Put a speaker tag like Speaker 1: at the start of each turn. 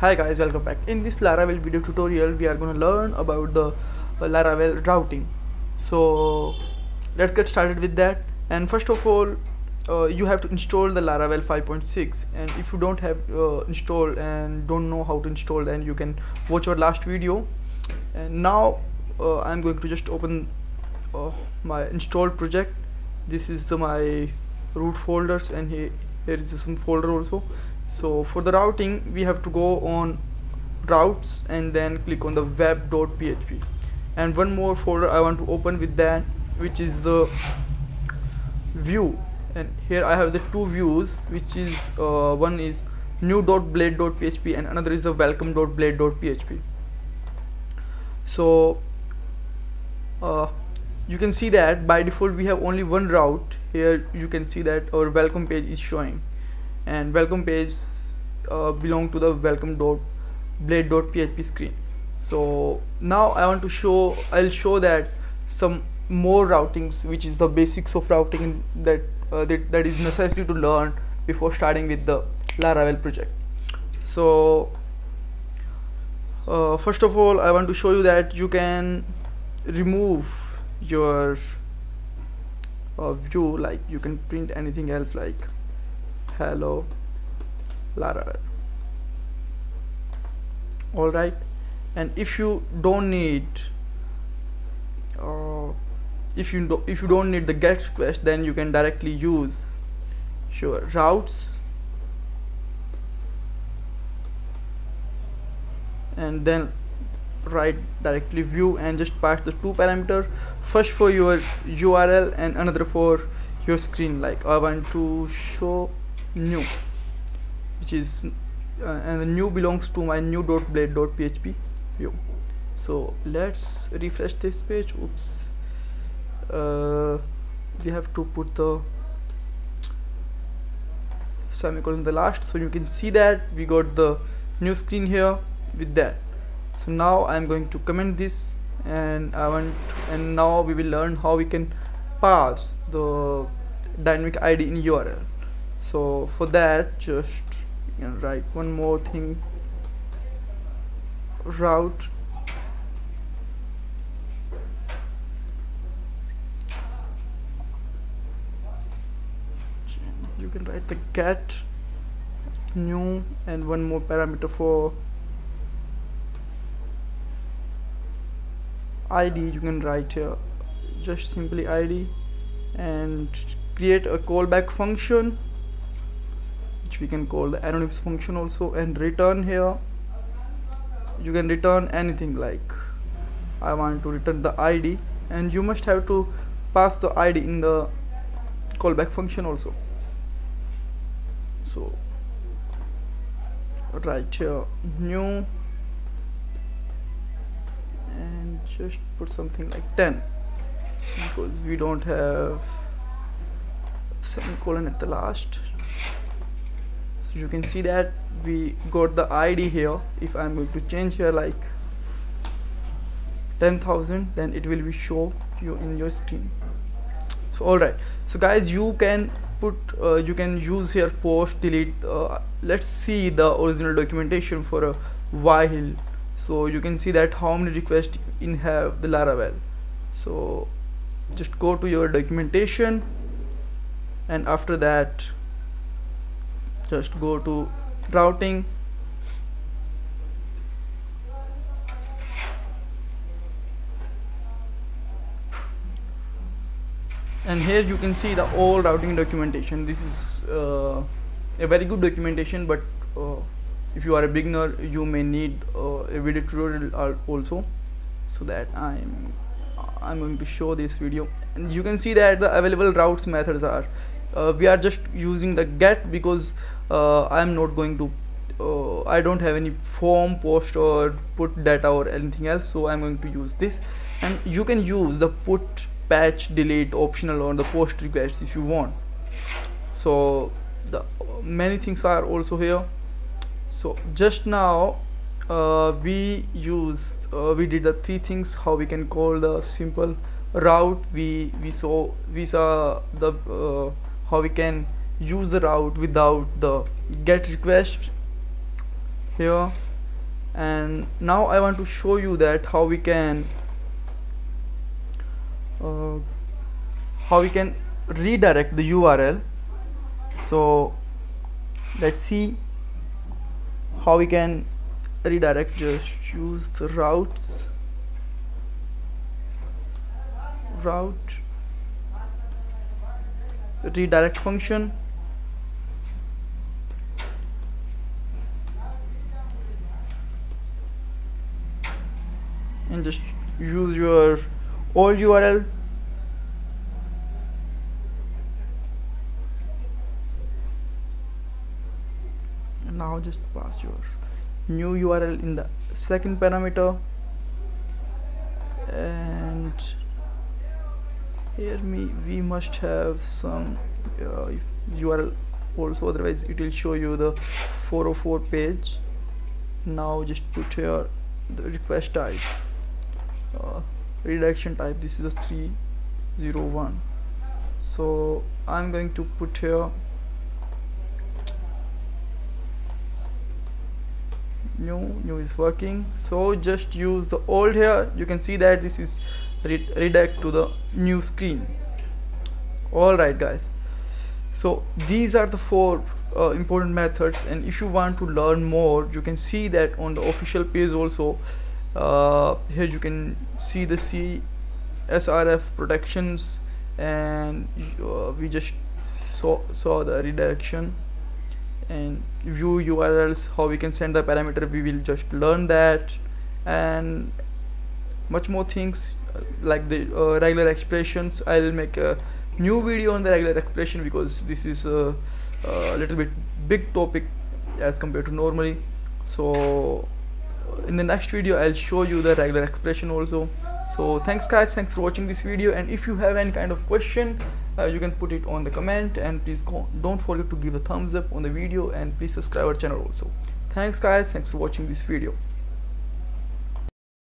Speaker 1: Hi guys, welcome back. In this Laravel video tutorial, we are going to learn about the Laravel routing. So let's get started with that. And first of all, uh, you have to install the Laravel 5.6 and if you don't have uh, installed and don't know how to install then you can watch our last video and now uh, I'm going to just open uh, my installed project this is the my root folders and here, here is some folder also. So for the routing we have to go on routes and then click on the web.php and one more folder I want to open with that which is the view. And here I have the two views which is uh, one is new.blade.php and another is the welcome.blade.php so uh, you can see that by default we have only one route here you can see that our welcome page is showing. And welcome page uh, belong to the welcome.blade.php screen. So now I want to show I'll show that some more routings which is the basics of routing that uh, that, that is necessary to learn before starting with the Laravel project. So uh, first of all I want to show you that you can remove your uh, view like you can print anything else like hello Laravel alright and if you don't need uh, if you do, if you don't need the get request then you can directly use your routes. And then write directly view and just pass the two parameter first for your url and another for your screen like i want to show new which is uh, and the new belongs to my new.blade.php view. So let's refresh this page. Oops. Uh, we have to put the semicolon the last so you can see that we got the new screen here with that so now I'm going to comment this and I want and now we will learn how we can pass the dynamic ID in URL so for that just you know, write one more thing. Route. You can write the get new and one more parameter for id you can write here. Just simply id and create a callback function which we can call the anonymous function also and return here. You can return anything like I want to return the ID and you must have to pass the ID in the callback function also. So right here new just put something like 10 because we don't have semicolon at the last. So you can see that we got the id here. If i'm going to change here like 10000 then it will be show you in your screen. So all right so guys you can put uh, you can use here post delete uh, let's see the original documentation for a while so you can see that how many requests in have the laravel so just go to your documentation and after that just go to routing. And here you can see the all routing documentation. This is uh, a very good documentation but uh, if you are a beginner you may need uh, a video tutorial also so that I'm I'm going to show this video. And you can see that the available routes methods are uh, we are just using the get because uh, I am not going to uh, I don't have any form post or put data or anything else so I'm going to use this. And you can use the put patch delete optional or the post requests if you want. So the many things are also here so just now uh, we use uh, we did the three things how we can call the simple route. We we saw we saw the uh, how we can use the route without the get request here. And now I want to show you that how we can uh, how we can redirect the URL so let's see how we can redirect just use the routes. Route. Redirect function. And just use your old URL now just pass your new URL in the second parameter. And here me we must have some uh, URL also otherwise it will show you the 404 page. Now just put here the request type. Uh, redirection type this is a 301 so I'm going to put here new new is working. So just use the old here. You can see that this is re redirect to the new screen. Alright guys. So these are the four uh, important methods. And if you want to learn more you can see that on the official page also. Uh, here you can see the CSRF protections and uh, we just saw, saw the redirection and view URLs how we can send the parameter. We will just learn that and much more things uh, like the uh, regular expressions. I'll make a new video on the regular expression because this is a, a little bit big topic as compared to normally. So in the next video I'll show you the regular expression also so thanks guys thanks for watching this video and if you have any kind of question uh, you can put it on the comment and please go don't forget to give a thumbs up on the video and please subscribe our channel also. Thanks guys thanks for watching this video